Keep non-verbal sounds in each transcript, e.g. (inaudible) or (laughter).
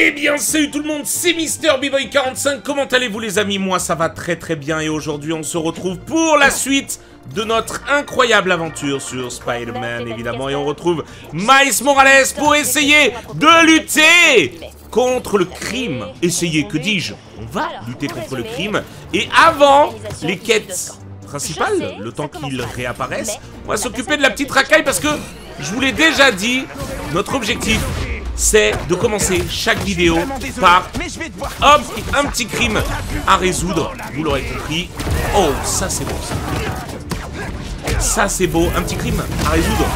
Eh bien, salut tout le monde, c'est Mister boy 45 comment allez-vous les amis? Moi ça va très très bien. Et aujourd'hui on se retrouve pour la suite de notre incroyable aventure sur Spider-Man évidemment. Et on retrouve Miles Morales pour essayer de lutter contre le crime. Essayer, que dis-je? On va lutter contre le crime. Et avant les quêtes principales, le temps qu'ils réapparaissent, on va s'occuper de la petite racaille parce que je vous l'ai déjà dit, notre objectif c'est de commencer chaque vidéo par hop, un petit crime à résoudre. Vous l'aurez compris. Oh, ça c'est beau. Ça, ça c'est beau. Un petit crime à résoudre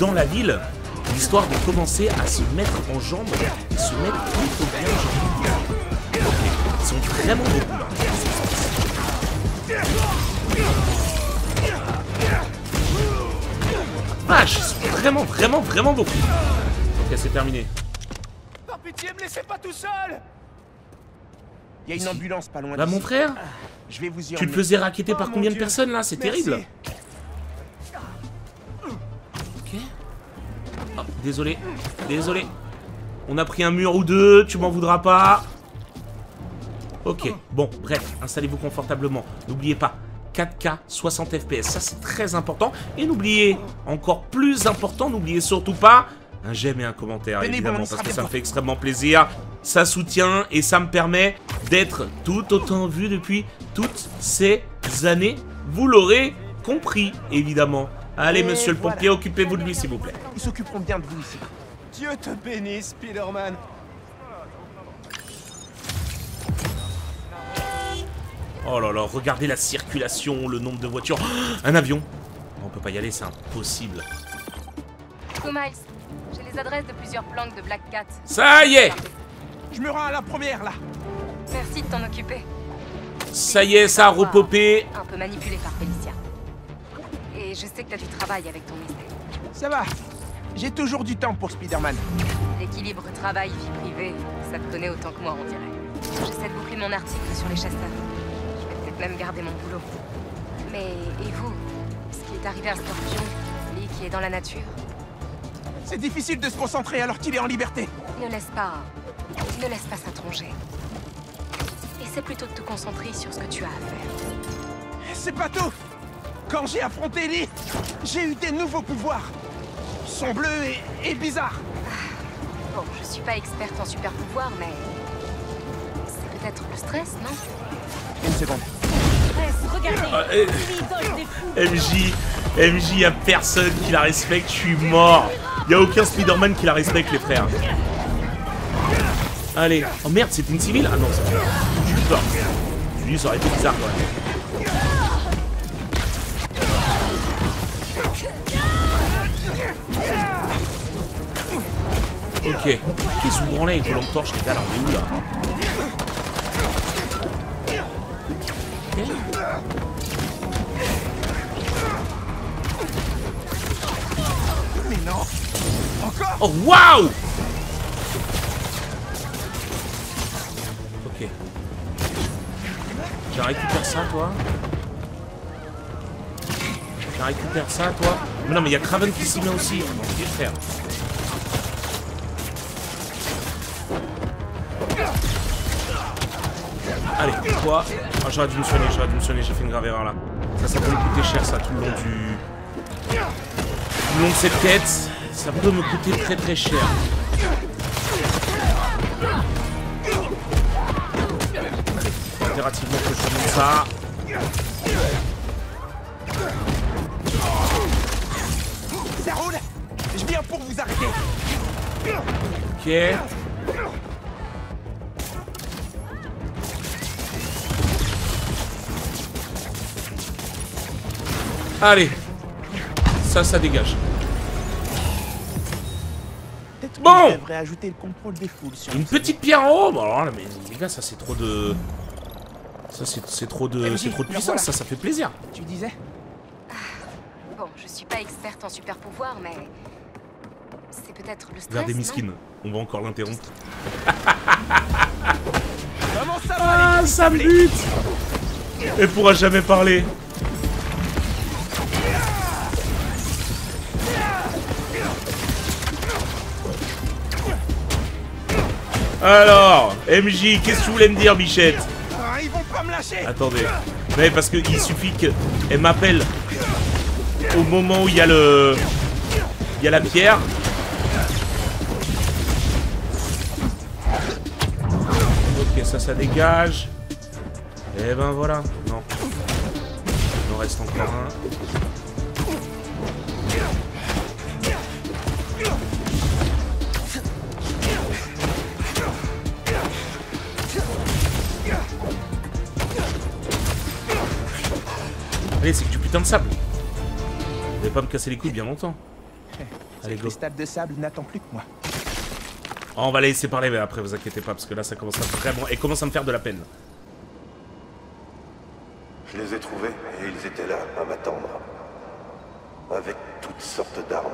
dans la ville. Histoire de commencer à se mettre en jambes et se mettre plutôt bien en Ok, ils sont vraiment beaucoup là. Vache, ils sont vraiment, vraiment, vraiment beaucoup. Ok, c'est terminé. Pitié, me laissez pas tout seul Il y a une ambulance pas loin Bah mon frère, Je vais vous y tu te faisais raqueter Oh, par mon combien de personnes là? C'est terrible. Ok. Oh, désolé, désolé. On a pris un mur ou deux, tu m'en voudras pas. Ok, bon, bref, installez-vous confortablement. N'oubliez pas, 4K, 60 FPS, ça c'est très important. Et n'oubliez, encore plus important, n'oubliez surtout pas un j'aime et un commentaire, Venez, évidemment, bon, parce que ça me fait extrêmement plaisir. Ça soutient et ça me permet d'être tout autant vu depuis toutes ces années. Vous l'aurez compris, évidemment. Allez, Et monsieur le pompier, occupez-vous de lui, s'il vous plaît. Ils s'occuperont bien de vous ici. Dieu te bénisse, Spider-Man. Oh là là, regardez la circulation, le nombre de voitures. (gasps) Un avion On peut pas y aller, c'est impossible. Miles, les adresses de plusieurs planques de Black Cat. Ça y est Je me rends à la première, là. Merci de t'en occuper. Ça y est, ça a repopé. Un peu manipulé par Felicia. Et je sais que t'as du travail avec ton mystère. Ça va. J'ai toujours du temps pour Spider-Man. L'équilibre travail-vie privée, ça te connaît autant que moi, on dirait. J'essaie de boucler mon article sur les chasseurs. Je vais peut-être même garder mon boulot. Mais, et vous Ce qui est arrivé à Scorpion, lui qui est dans la nature, C'est difficile de se concentrer alors qu'il est en liberté. ne laisse pas... Ne laisse pas ça te ronger. Essaie plutôt de te concentrer sur ce que tu as à faire. C'est pas tout. Quand j'ai affronté Lee, j'ai eu des nouveaux pouvoirs. Son bleu et, et bizarre. Bon, je suis pas experte en super pouvoir, mais... C'est peut-être le stress, non? Une seconde. Ah, eh, MJ, MJ, y a personne qui la respecte, je suis mort. Y a aucun Spider-Man qui la respecte, les frères. Allez. Oh merde, c'était une civile Ah non, c'est Je suis peur. Je dis, ça aurait été bizarre quand même. Ok. Qu'est-ce que vous branlez avec vos lampes torches, les gars, là, est où, là Oh, waouh Ok. J'ai récupéré ça, toi. J'ai récupéré ça, toi. Mais non, mais il y a Craven qui s'y met aussi. On le faire. Allez, toi. Ah, j'aurais dû me soigner, j'aurais dû me soigner, j'ai fait une grave erreur là. Ça, ça peut me coûter cher, ça, tout le long du... Tout le long de cette quête, ça peut me coûter très très cher. Impérativement que je remonte ça. Ça roule Je viens pour vous arrêter. Ok. Allez. Ça, ça dégage. Bon. je devrais ajouter le contrôle des foules sur Une petite pierre en haut. Bon, alors là, mais les gars, ça c'est trop de... Ça c'est c'est trop de... C'est trop de puissance, ça, ça fait plaisir. Tu disais Bon, je suis pas experte en super pouvoir, mais... C'est peut-être le stress, Regardez non Miskin, on va encore l'interrompre. Comment ça va Ah, ça me bute Elle pourra jamais parler. Alors, MJ, qu'est-ce que tu voulais me dire, Bichette? Ah, ils vont pas me lâcher Attendez. Mais parce qu'il suffit qu'elle m'appelle au moment où il y a le... Il y a la pierre. Ok, ça, ça dégage. Et ben voilà. Non. Il en reste encore un. Putain de sable. Vous allez pas me casser les couilles bien longtemps. Allez, go. Le de sable n'attend plus que moi. Oh, on va les laisser parler, mais après, vous inquiétez pas, parce que là, ça commence à vraiment... Et commence à me faire de la peine. Je les ai trouvés et ils étaient là, à m'attendre. Avec toutes sortes d'armes.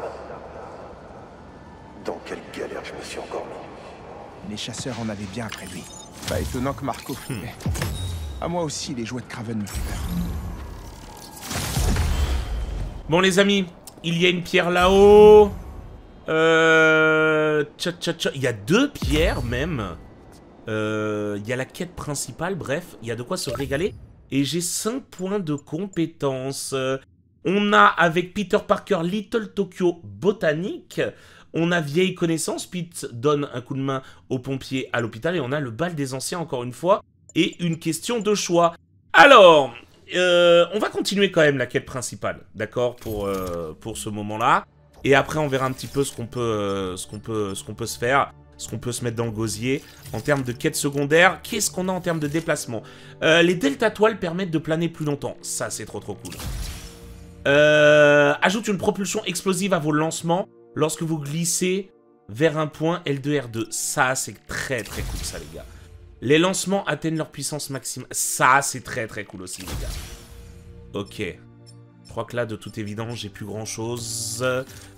Dans quelle galère je me suis encore mis. Les chasseurs en avaient bien après lui. Pas étonnant que Marco. mais À moi aussi, les jouets de Craven me font peur. Bon, les amis, il y a une pierre là-haut. Euh... Tcha, tcha, tcha. Il y a deux pierres, même. Euh... Il y a la quête principale, bref. Il y a de quoi se régaler. Et j'ai 5 points de compétence. On a, avec Peter Parker, Little Tokyo Botanique. On a Vieille Connaissance. Pete donne un coup de main aux pompiers à l'hôpital. Et on a le bal des anciens, encore une fois. Et une question de choix. Alors, euh, on va continuer quand même la quête principale, d'accord, pour, euh, pour ce moment-là. Et après, on verra un petit peu ce qu'on peut, peut, peut se faire, ce qu'on peut se mettre dans le gosier. En termes de quête secondaire, qu'est-ce qu'on a en termes de déplacement? Euh, Les delta toiles permettent de planer plus longtemps. Ça, c'est trop trop cool. Ajoute une propulsion explosive à vos lancements lorsque vous glissez vers un point L2R2. Ça, c'est très très cool, ça, les gars. Les lancements atteignent leur puissance maximale. Ça, c'est très très cool aussi, les gars. Ok. Je crois que là, de toute évidence, j'ai plus grand chose.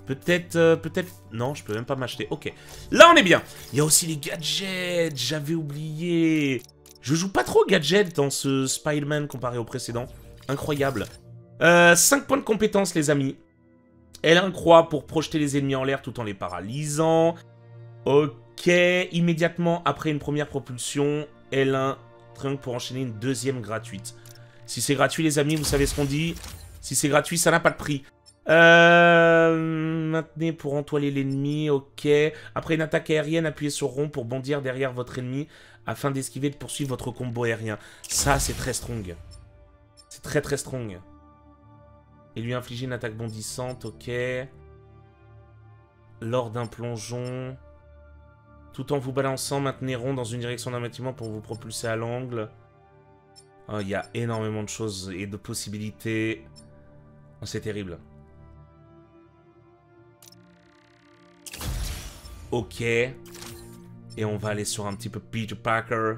Peut-être, euh, peut-être... Non, je peux même pas m'acheter. Ok. Là, on est bien. Il y a aussi les gadgets. J'avais oublié. Je joue pas trop gadgets dans ce Spider-Man comparé au précédent. Incroyable. Euh, 5 points de compétence, les amis. L1 croix pour projeter les ennemis en l'air tout en les paralysant. Ok, immédiatement après une première propulsion, L1 triangle pour enchaîner une deuxième gratuite. Si c'est gratuit, les amis, vous savez ce qu'on dit. Si c'est gratuit, ça n'a pas de prix. Euh, maintenez pour entoiler l'ennemi, ok. Après une attaque aérienne, appuyez sur rond pour bondir derrière votre ennemi afin d'esquiver et de poursuivre votre combo aérien. Ça, c'est très strong. C'est très très strong. Et lui infliger une attaque bondissante, ok. Lors d'un plongeon. Tout en vous balançant, maintenez rond dans une direction d'un bâtiment pour vous propulser à l'angle. Oh, Il y a énormément de choses et de possibilités. Oh, C'est terrible. Ok. Et on va aller sur un petit peu Peter Parker.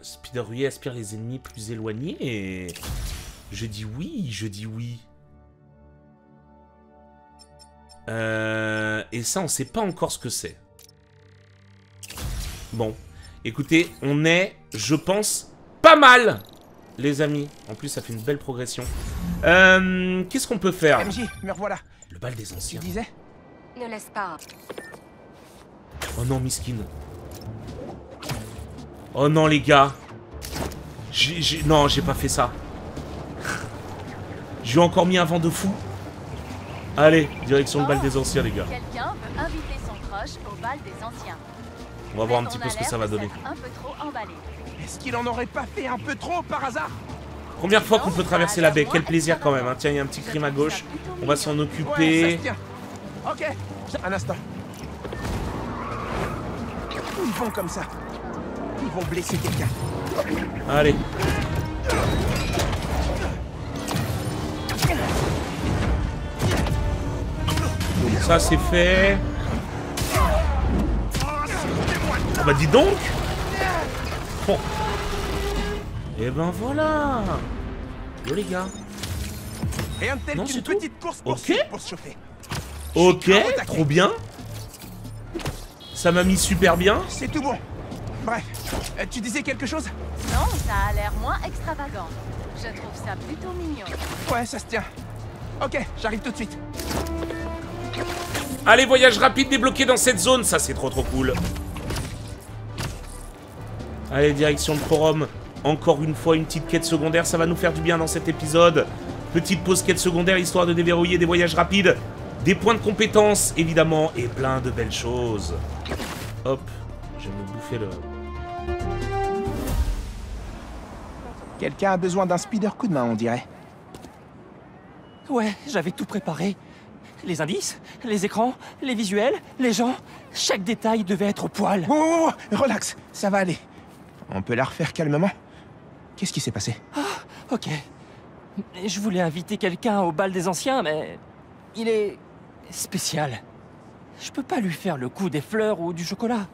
Spider Ruy aspire les ennemis plus éloignés. Je dis oui, je dis oui. Euh, et ça, on sait pas encore ce que c'est. Bon. Écoutez, on est, je pense, pas mal, les amis. En plus, ça fait une belle progression. Euh, Qu'est-ce qu'on peut faire? MJ, me revoilà. Le bal des Tu anciens. disais? Ne laisse pas. Oh non, miskin. Oh non, les gars. Non, j'ai pas fait ça. J'ai encore mis un vent de fou. Allez, direction le bal des anciens, les gars. Quelqu'un veut inviter son proche au bal des anciens. On va voir un petit peu ce que ça va donner. s'être Un peu trop emballé. Est-ce qu'il en aurait pas fait un peu trop par hasard? Première fois qu'on peut traverser la baie. Quel plaisir quand même. hein. Tiens, il y a un petit crime à gauche. On va s'en occuper. Ok, un instant. Ils vont comme ça. Ils vont blesser quelqu'un. Allez. Ça c'est fait. Ah bah dis donc Bon. Et ben voilà Yo les gars Rien de tel Non, qu'une c'est tout. petite course pour se chauffer. Ok, trop bien Ça m'a mis super bien. C'est tout bon. Bref, euh, tu disais quelque chose? Non, ça a l'air moins extravagant. Je trouve ça plutôt mignon. Ouais, ça se tient. Ok, j'arrive tout de suite. Allez, voyage rapide débloqué dans cette zone. Ça, c'est trop trop cool. Allez, direction le forum. Encore une fois, une petite quête secondaire. Ça va nous faire du bien dans cet épisode. Petite pause quête secondaire, histoire de déverrouiller des voyages rapides. Des points de compétence, évidemment. Et plein de belles choses. Hop. Je vais me bouffer le... Quelqu'un a besoin d'un speeder coup de main, on dirait. Ouais, j'avais tout préparé. Les indices, les écrans, les visuels, les gens. Chaque détail devait être au poil. Oh, oh, oh, relax, ça va aller. On peut la refaire calmement. Qu'est-ce qui s'est passé? Ok. Je voulais inviter quelqu'un au bal des anciens, mais... Il est... spécial. Je peux pas lui faire le coup des fleurs ou du chocolat.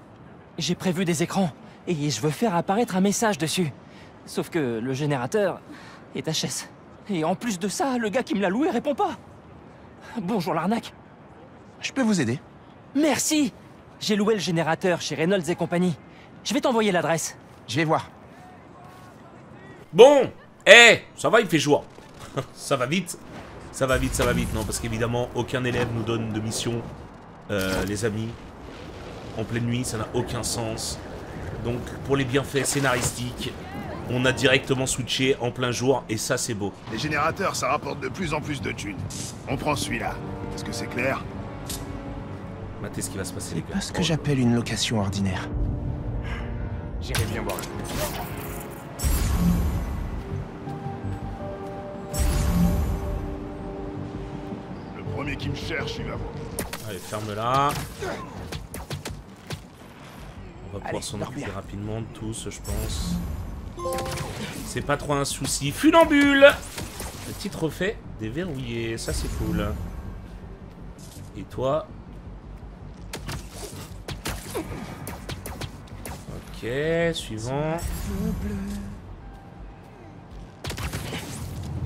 J'ai prévu des écrans, et je veux faire apparaître un message dessus. Sauf que le générateur est HS. Et en plus de ça, le gars qui me l'a loué répond pas. Bonjour l'arnaque. Je peux vous aider Merci J'ai loué le générateur chez Reynolds et compagnie. Je vais t'envoyer l'adresse. Je vais voir. Bon Eh Ça va, il fait jour. (laughs) ça va vite. Ça va vite, ça va vite. Non, parce qu'évidemment, aucun élève nous donne de mission. Euh, les amis. En pleine nuit, ça n'a aucun sens. Donc, pour les bienfaits scénaristiques, on a directement switché en plein jour, et ça, c'est beau. Les générateurs, ça rapporte de plus en plus de thunes. On prend celui-là. Est-ce que c'est clair? Matez ce qui va se passer, les C'est gars. pas ce que j'appelle une location ordinaire. J'irai bien voir. Le premier qui me cherche, il va voir. Allez, ferme-la. On va pouvoir s'en occuper rapidement de tous, je pense. C'est pas trop un souci. Funambule Petit trophée déverrouillé, ça c'est cool. Et toi Ok, suivant.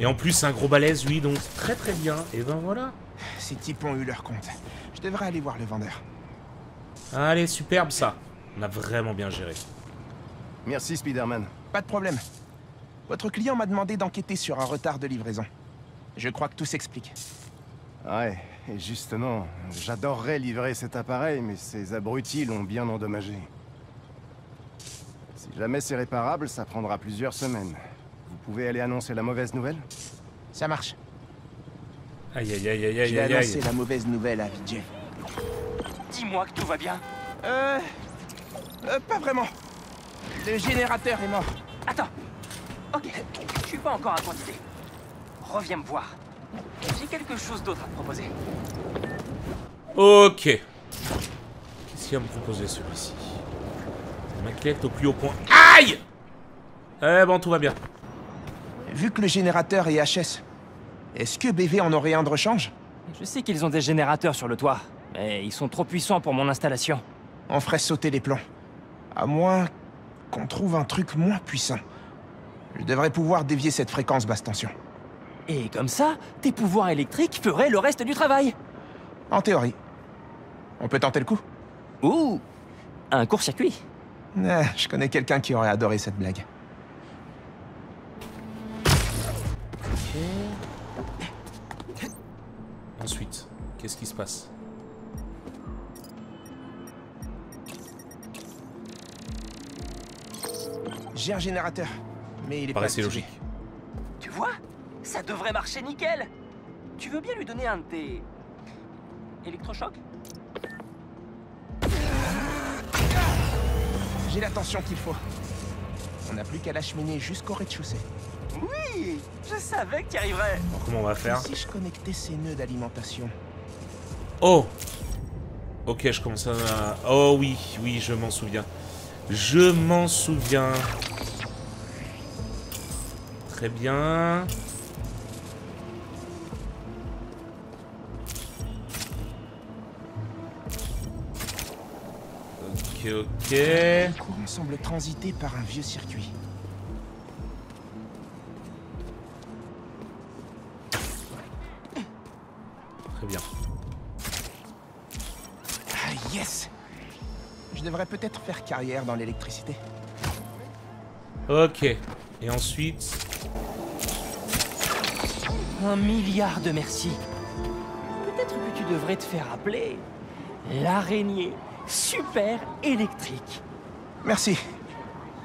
Et en plus, un gros balèze, lui, donc très très bien. Et ben voilà. Ces types ont eu leur compte. Je devrais aller voir le vendeur. Allez, superbe ça. On a vraiment bien géré. Merci, Spider-Man. Pas de problème. Votre client m'a demandé d'enquêter sur un retard de livraison. Je crois que tout s'explique. Ouais, et justement, j'adorerais livrer cet appareil, mais ces abrutis l'ont bien endommagé. Si jamais c'est réparable, ça prendra plusieurs semaines. Vous pouvez aller annoncer la mauvaise nouvelle? Ça marche. Aïe aïe aïe aïe aïe aïe annoncer aïe. la mauvaise nouvelle à Vijay. Dis-moi que tout va bien. Euh... euh, Pas vraiment. Le générateur est mort. Attends. Ok, je suis pas encore à point d'idée. Reviens me voir. J'ai quelque chose d'autre à te proposer. Ok. Qu'est-ce qu'il va me proposer celui-ci? Maquette au plus haut point. Aïe Eh bon, tout va bien. Vu que le générateur est HS, est-ce que BV en aurait un de rechange? Je sais qu'ils ont des générateurs sur le toit, mais ils sont trop puissants pour mon installation. On ferait sauter les plombs. À moins qu'on trouve un truc moins puissant. Je devrais pouvoir dévier cette fréquence basse tension. Et comme ça, tes pouvoirs électriques feraient le reste du travail. En théorie. On peut tenter le coup Ouh Un court-circuit. Ah, Je connais quelqu'un qui aurait adoré cette blague. Ensuite, qu'est-ce qui se passe? J'ai un générateur, mais il est pas activé. logique. Tu vois? Ça devrait marcher nickel. Tu veux bien lui donner un de tes... électrochocs? J'ai la tension qu'il faut. On n'a plus qu'à l'acheminer jusqu'au rez-de-chaussée. Oui Je savais que tu y arriverais. Bon, comment on va faire? Et si je connectais ces nœuds d'alimentation Oh Ok, je commence à... Oh oui, oui, je m'en souviens. Je m'en souviens. Très bien. Ok, ok. Le courant semble transiter par un vieux circuit. Très bien. Ah yes Je devrais peut-être faire carrière dans l'électricité. Ok. Et ensuite... Un milliard de merci. Peut-être que tu devrais te faire appeler L'araignée super électrique. Merci.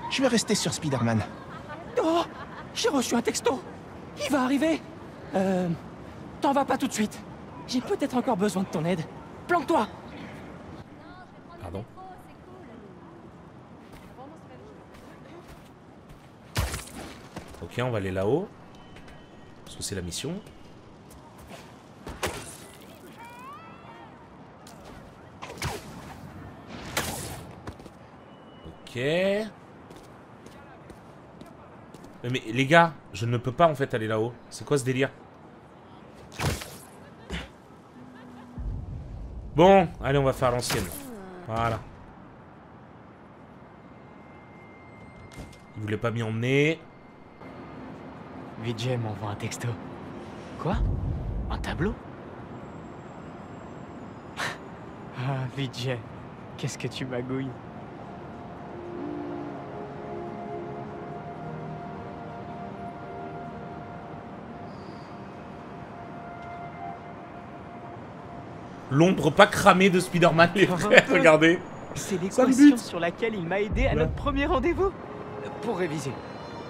Je vais rester sur Spider-Man. Oh J'ai reçu un texto. Il va arriver. Euh... T'en vas pas tout de suite. J'ai peut-être encore besoin de ton aide. Planque-toi On va aller là-haut. Parce que c'est la mission. Ok. Mais, mais les gars, je ne peux pas en fait aller là-haut. C'est quoi ce délire? Bon, allez, on va faire l'ancienne. Voilà. Il voulait pas m'y emmener. Vijay m'envoie un texto. Quoi? Un tableau? (laughs) Ah, Vijay, qu'est-ce que tu magouilles? L'ombre pas cramée de Spider-Man, les frères, regardez. C'est l'équation sur laquelle il m'a aidé à notre premier rendez-vous. Pour réviser.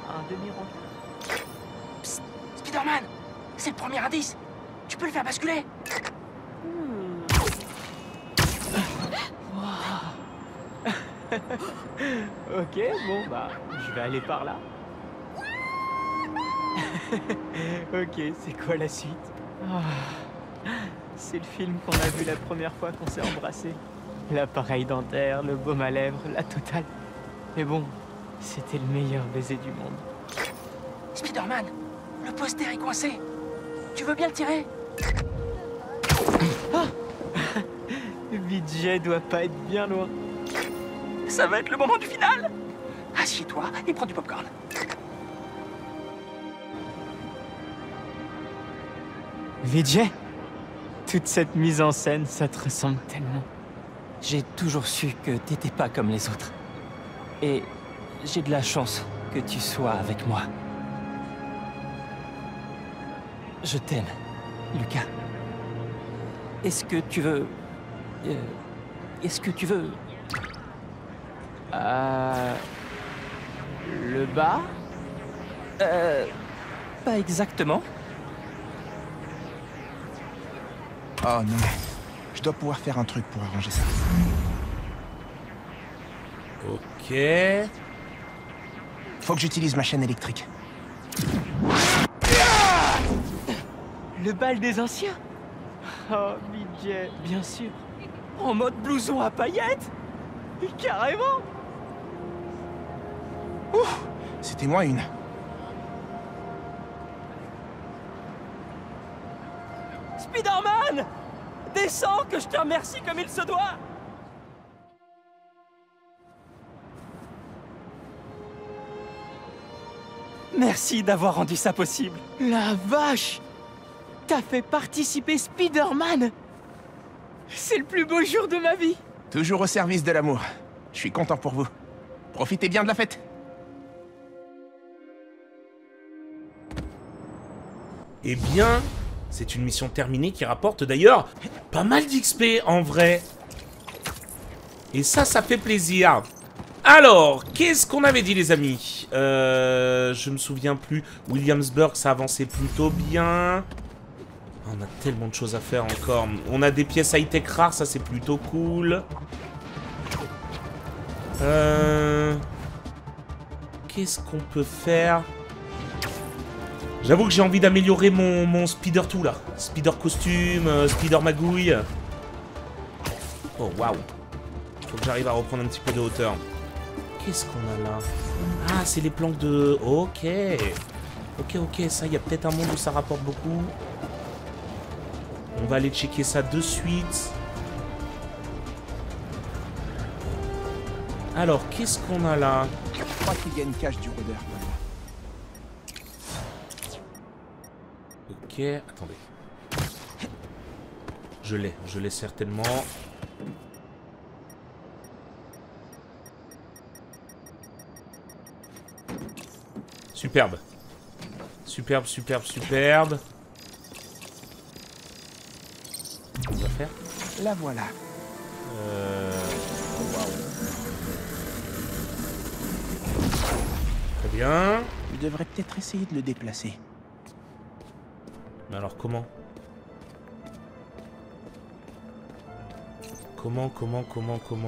Un demi-rond. Spider-Man C'est le premier indice Tu peux le faire basculer (laughs) Ok, bon bah, je vais aller par là. (laughs) ok, c'est quoi la suite? C'est le film qu'on a vu la première fois qu'on s'est embrassé. L'appareil dentaire, le baume à lèvres, la totale. Mais bon, c'était le meilleur baiser du monde. Spider-Man Le poster est coincé Tu veux bien le tirer? (laughs) Vijay doit pas être bien loin. Ça va être le moment du final Assieds-toi et prends du popcorn. Vijay Toute cette mise en scène, ça te ressemble tellement. J'ai toujours su que t'étais pas comme les autres. Et j'ai de la chance que tu sois avec moi. Je t'aime, Lucas. Est-ce que tu veux... euh, Est-ce que tu veux... Euh... Le bas? Euh... Pas exactement. Oh non. Je dois pouvoir faire un truc pour arranger ça. Ok. Faut que j'utilise ma chaîne électrique. Le bal des anciens Oh, Vijay, bien sûr. En mode blouson à paillettes Carrément C'était moins une. Spider-Man Descends que je te remercie comme il se doit Merci d'avoir rendu ça possible. La vache T'as fait participer Spider-Man C'est le plus beau jour de ma vie Toujours au service de l'amour. Je suis content pour vous. Profitez bien de la fête. Eh bien, c'est une mission terminée qui rapporte d'ailleurs pas mal d'XP en vrai. Et ça, ça fait plaisir. Alors, qu'est-ce qu'on avait dit les amis? Euh, Je me souviens plus. Williamsburg, ça avançait plutôt bien. On a tellement de choses à faire encore. On a des pièces high-tech rares, ça c'est plutôt cool. Euh... Qu'est-ce qu'on peut faire? J'avoue que j'ai envie d'améliorer mon, mon speeder tout là. Speeder costume, euh, speeder magouille. Oh waouh. Faut que j'arrive à reprendre un petit peu de hauteur. Qu'est-ce qu'on a là? Ah, c'est les planques de... Ok. Ok, ok, ça, il y a peut-être un monde où ça rapporte beaucoup. On va aller checker ça de suite. Alors, qu'est-ce qu'on a là? Je crois qu'il y a une cache du rôdeur. Ok, attendez. Je l'ai, je l'ai certainement. Superbe. Superbe, superbe, superbe. La voilà. Euh... waouh. Très bien. Je devrais peut-être essayer de le déplacer. Mais alors comment? Comment, comment, comment, comment?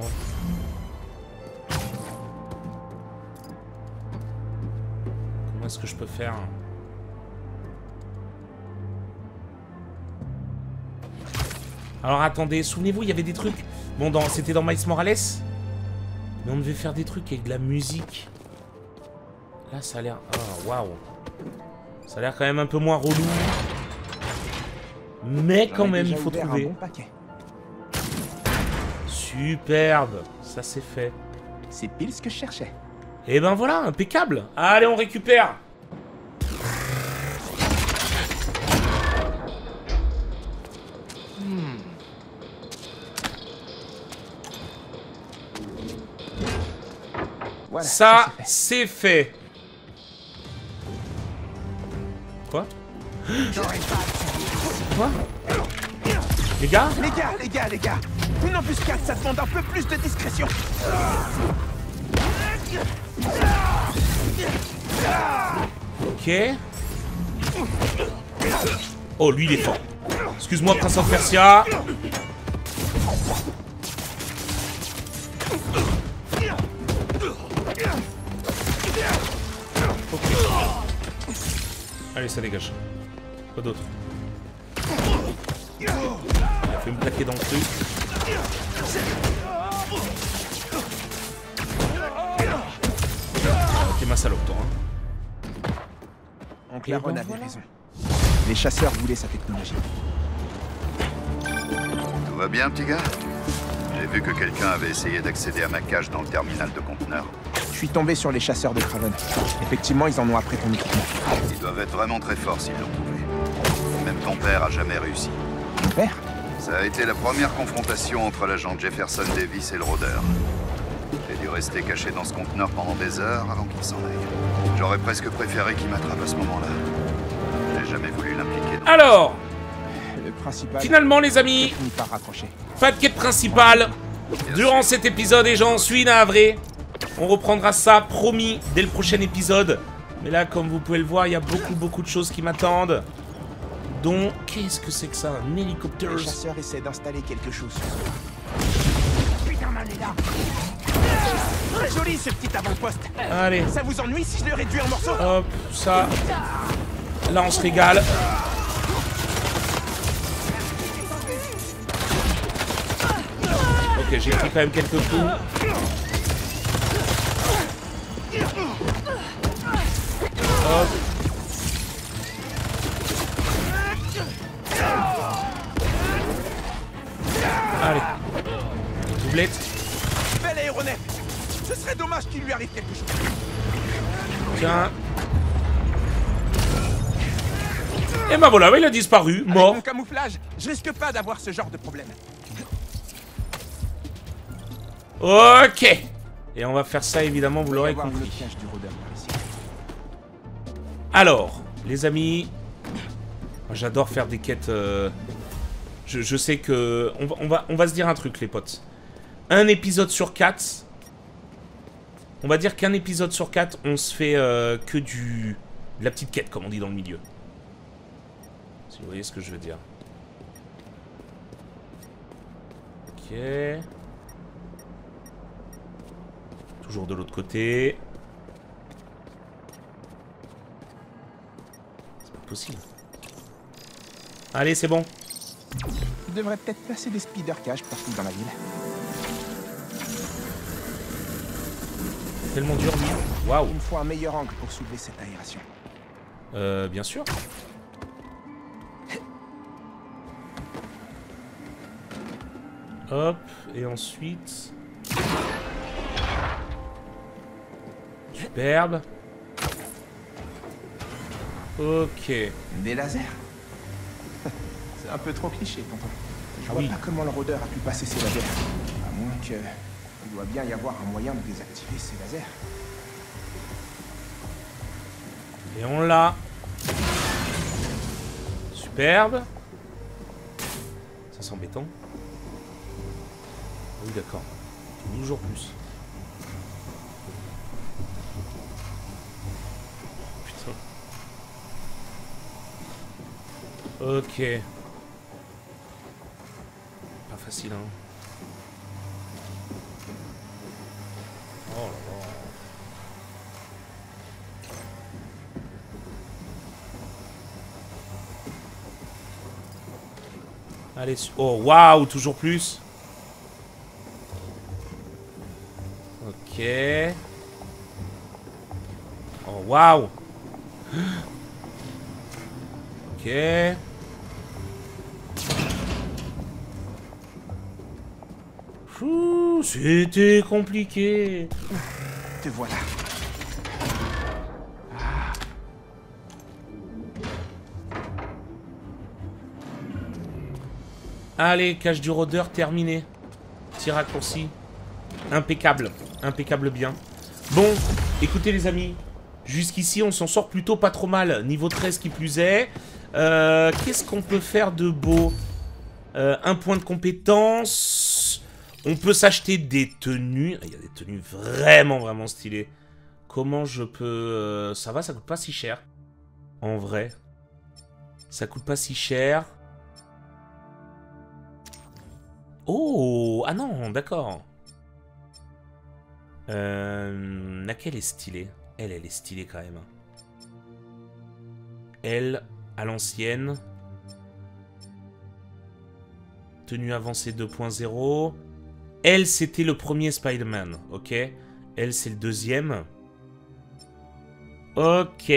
Comment est-ce que je peux faire? Alors attendez, souvenez-vous, il y avait des trucs... Bon, dans... c'était dans Miles Morales Mais on devait faire des trucs avec de la musique. Là, ça a l'air... Oh, waouh Ça a l'air quand même un peu moins relou. Mais quand même, il faut trouver. bon. Superbe Ça, c'est fait. C'est pile ce que je cherchais. Et ben voilà, impeccable Allez, on récupère Voilà. Ça, c'est fait. c'est fait. Quoi Quoi Les gars Les gars, les gars, les gars Une embuscade, ça demande un peu plus de discrétion Ok. Oh, lui, il est fort. Excuse-moi, Prince of Persia. Ça dégage. Quoi d'autre Il a fait me plaquer dans le truc. Ok, ma salope, toi. hein. Oncle Et Aaron ben avait voilà. raison. Les chasseurs voulaient sa technologie. Tout va bien, petit gars? J'ai vu que quelqu'un avait essayé d'accéder à ma cage dans le terminal de conteneurs. Je suis tombé sur les chasseurs de Craven. Effectivement, ils en ont après ton équipement. Ils doivent être vraiment très forts s'ils l'ont trouvé. Même ton père a jamais réussi. Mon père? Ça a été la première confrontation entre l'agent Jefferson Davis et le rôdeur. J'ai dû rester caché dans ce conteneur pendant des heures avant qu'il s'en aille. J'aurais presque préféré qu'il m'attrape à ce moment-là. J'ai jamais voulu l'impliquer dans... Alors, Le principal... finalement, les amis. Pas de quête principale durant cet épisode et j'en suis navré. On reprendra ça, promis, dès le prochain épisode. Mais là, comme vous pouvez le voir, il y a beaucoup, beaucoup de choses qui m'attendent. Donc, qu'est-ce que c'est que ça Un hélicoptère? Les chasseurs essaient d'installer quelque chose. Très joli ce petit avant-poste. Allez, Ça vous ennuie si je le réduis en morceaux? Hop, ça. Là, on se régale. Ok, j'ai pris quand même quelques coups. Hop. Allez. Doublette. Bel aéronef Ce serait dommage qu'il lui arrive quelque chose. Tiens. Et bah voilà, il a disparu, Avec mort. mon camouflage, je risque pas d'avoir ce genre de problème. Ok. Et on va faire ça, évidemment, vous l'aurez compris. Alors, les amis, j'adore faire des quêtes. euh, Je, sais que on va se dire un truc, les potes. Un épisode sur quatre. On va dire qu'un épisode sur quatre, on se fait euh, que du de la petite quête, comme on dit dans le milieu. Si vous voyez ce que je veux dire. Ok. Toujours de l'autre côté. C'est pas possible. Allez, c'est bon. Je devrais peut-être placer des speeder cages partout dans la ville. Tellement dur, lui. Waouh. Il me faut un meilleur angle pour soulever cette aération. Euh, bien sûr. Hop, et ensuite... Superbe. Ok. Des lasers C'est un peu trop cliché, tonton. Je Ah vois oui. pas comment le rôdeur a pu passer ses lasers. À moins que... Il doit bien y avoir un moyen de désactiver ces lasers. Et on l'a. Superbe. Ça c'est embêtant. Oui, d'accord. Toujours plus. Putain. Ok. Pas facile, hein. Oh là là. Allez, oh waouh, toujours plus. Ok. Oh waouh. (gasps) Ok. Fou, C'était compliqué. Te voilà. Allez, cache du rôdeur terminé. Petit raccourci. Impeccable. Impeccable bien. Bon, écoutez les amis. Jusqu'ici, on s'en sort plutôt pas trop mal. Niveau 13 qui plus est. Euh, Qu'est-ce qu'on peut faire de beau? Euh, Un point de compétence. On peut s'acheter des tenues. Il y a des tenues vraiment, vraiment stylées. Comment je peux... euh, Ça va, ça coûte pas si cher. En vrai. Ça coûte pas si cher. Oh Ah non, d'accord. Euh, laquelle est stylée? Elle, elle est stylée quand même. Elle, à l'ancienne. Tenue avancée 2.0. Elle, c'était le premier Spider-Man, ok? Elle, c'est le deuxième. Ok.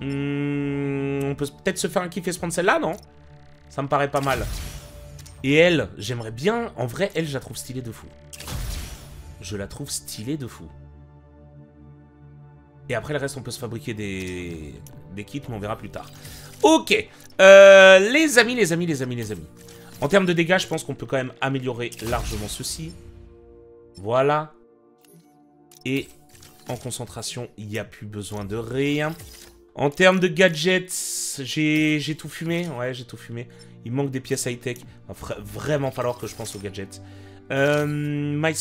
Hmm, on peut peut-être se faire un kiff et se prendre celle-là, non? Ça me paraît pas mal. Et elle, j'aimerais bien... En vrai, elle, je la trouve stylée de fou. Je la trouve stylée de fou. Et après, le reste, on peut se fabriquer des, des kits, mais on verra plus tard. Ok. Euh, les amis, les amis, les amis, les amis. En termes de dégâts, je pense qu'on peut quand même améliorer largement ceci. Voilà. Et en concentration, il n'y a plus besoin de rien. En termes de gadgets, j'ai tout fumé. Ouais, j'ai tout fumé. Il manque des pièces high-tech. Il va vra- vraiment falloir que je pense aux gadgets. Euh,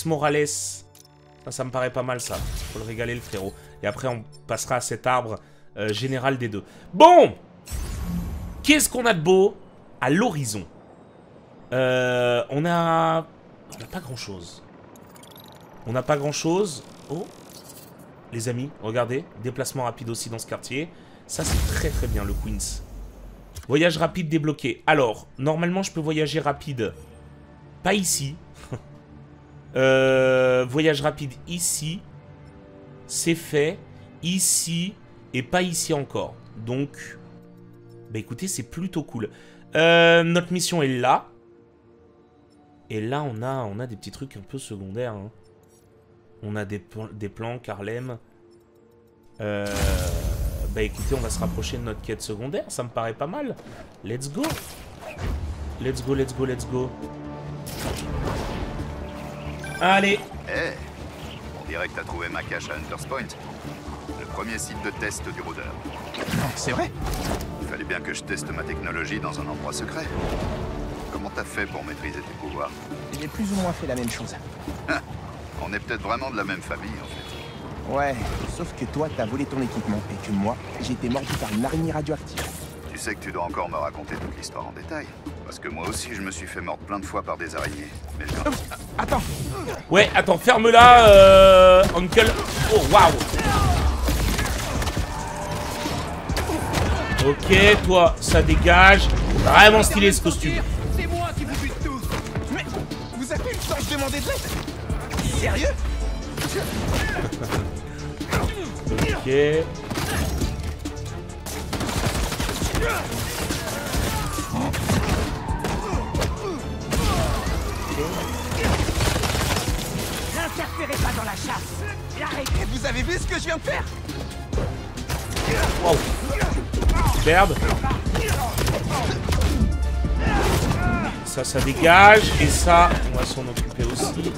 Morales. Ça, ça me paraît pas mal, ça. Faut le régaler, le frérot. Et après, on passera à cet arbre euh, général des deux. Bon Qu'est-ce qu'on a de beau à l'horizon? Euh, On a... On n'a pas grand-chose. On n'a pas grand-chose. Oh Les amis, regardez. Déplacement rapide aussi dans ce quartier. Ça, c'est très très bien, le Queens. Voyage rapide débloqué. Alors, normalement, je peux voyager rapide. Pas ici. (laughs) Euh, voyage rapide ici. C'est fait. Ici. Et pas ici encore. Donc, bah écoutez, c'est plutôt cool. Euh, notre mission est là. Et là, on a, on a des petits trucs un peu secondaires. hein. On a des, pl- des plans, Harlem. Euh, bah écoutez, on va se rapprocher de notre quête secondaire. Ça me paraît pas mal. Let's go. Let's go, let's go, let's go. Allez. Eh On dirait que t'as trouvé ma cache à Hunter's Point. Le premier site de test du rôdeur. C'est vrai? Il fallait bien que je teste ma technologie dans un endroit secret. T'as fait pour maîtriser tes pouvoirs J'ai plus ou moins fait la même chose. On est peut-être vraiment de la même famille, en fait. Ouais, sauf que toi, t'as volé ton équipement et que moi, j'ai été mordu par une araignée radioactive. Tu sais que tu dois encore me raconter toute l'histoire en détail. Parce que moi aussi, je me suis fait mordre plein de fois par des araignées. Mais je... Attends Ouais, attends, ferme-la, euh, Uncle. Oh, waouh. Ok, toi, ça dégage. Vraiment stylé ce costume. Demander de l'aide Sérieux? (laughs) Ok. N'interférez pas dans la chasse Arrêtez Vous avez vu ce que je viens de faire? Wow. Superbe. Ça, ça dégage. Et ça, on va s'en occuper aussi.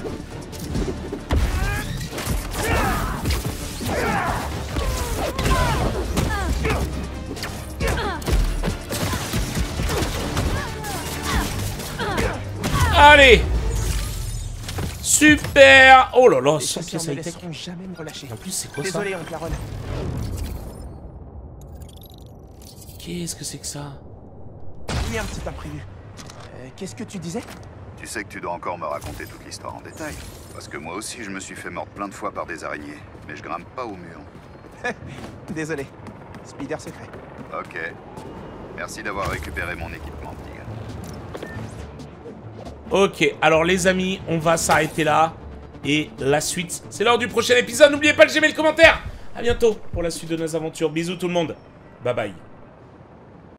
Allez Super Oh là là, Les 100 chasseurs pièces high-tech. En plus, c'est quoi ça? Désolé, Aaron. Qu'est-ce que c'est que ça? Oui, un petit imprévu. Qu'est-ce que tu disais? Tu sais que tu dois encore me raconter toute l'histoire en détail. Parce que moi aussi, je me suis fait mordre plein de fois par des araignées. Mais je grimpe pas au mur. (laughs) Désolé. Spider secret. Ok. Merci d'avoir récupéré mon équipement, petit gars. Ok, alors les amis, on va s'arrêter là. Et la suite, c'est l'heure du prochain épisode. N'oubliez pas de j'aimer le commentaire. À bientôt pour la suite de nos aventures. Bisous tout le monde. Bye bye.